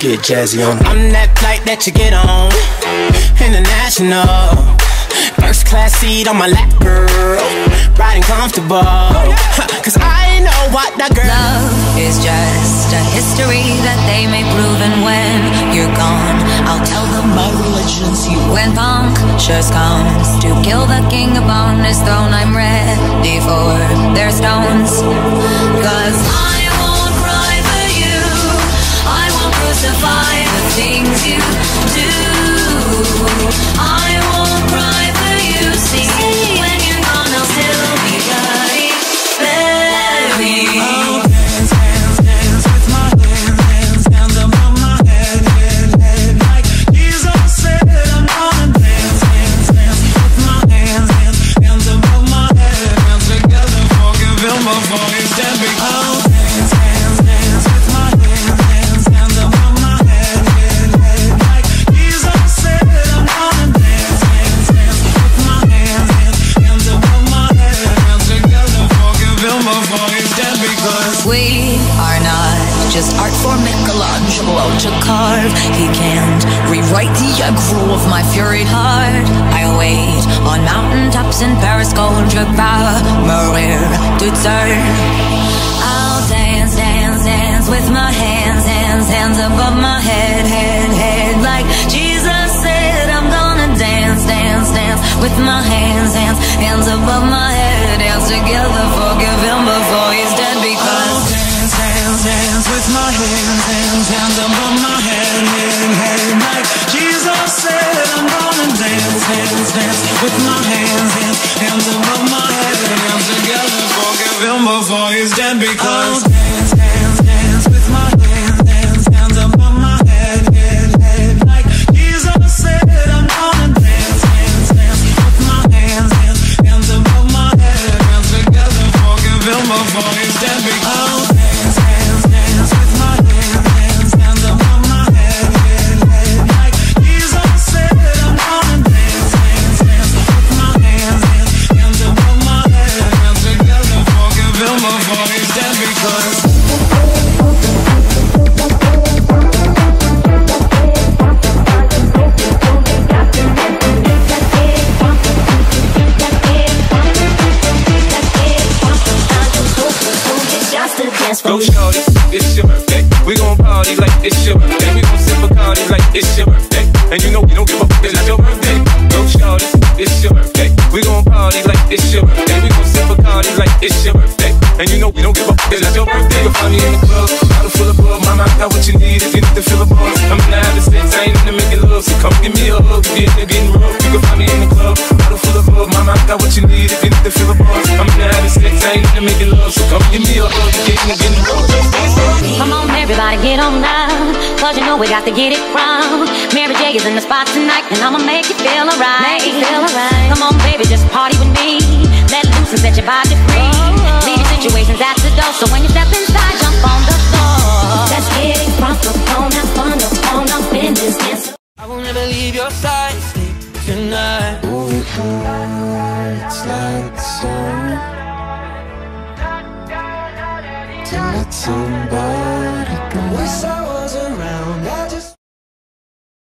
Get jazzy on. I'm that flight that you get on. International. First class seat on my lap, girl. Riding comfortable. Cause I know what that girl. Love is just a history that they may prove, and when you're gone, I'll tell them my religion's you. When punctures comes to kill the king upon his throne, I'm ready for their stones. Cause I We are not just art for Michelangelo to carve. He can't rewrite the aggro of my fury heart. I wait on mountaintops in Paris, mourir to turn. I'll dance, dance, dance with my hands, hands, hands above my head, head, head. Like Jesus said, I'm gonna dance, dance, dance with my hands, And you know we don't give up, it's not your birthday. Go shorty, it's your birthday. We gon' party like it's your birthday. We gon' sip Bacardi like it's your birthday. And you know we don't give up, it's not your birthday. You'll find me in the club, bottle full of bug. Mama, I got what you need if you need to fill a buzz. I'm in the habit I ain't into making love. So come give me a hug, if you're got what you need if you need to fill a buzz. I'm in the habit sex, I ain't into making love. So come give me a hug, if you're getting rough. Come on, everybody, get on down. Cause you know we got to get it wrong. Mary J is in the spot tonight, and I'ma make you feel alright. Make you feel alright. Come on, baby, just party with me. Let loose and set your body free. Oh. Leave your situations at the door, so when you step inside, jump on the floor. Let's get it from the phone, have fun, up on up in this dance. I will never leave your side. Stay goodnight. Like so To somebody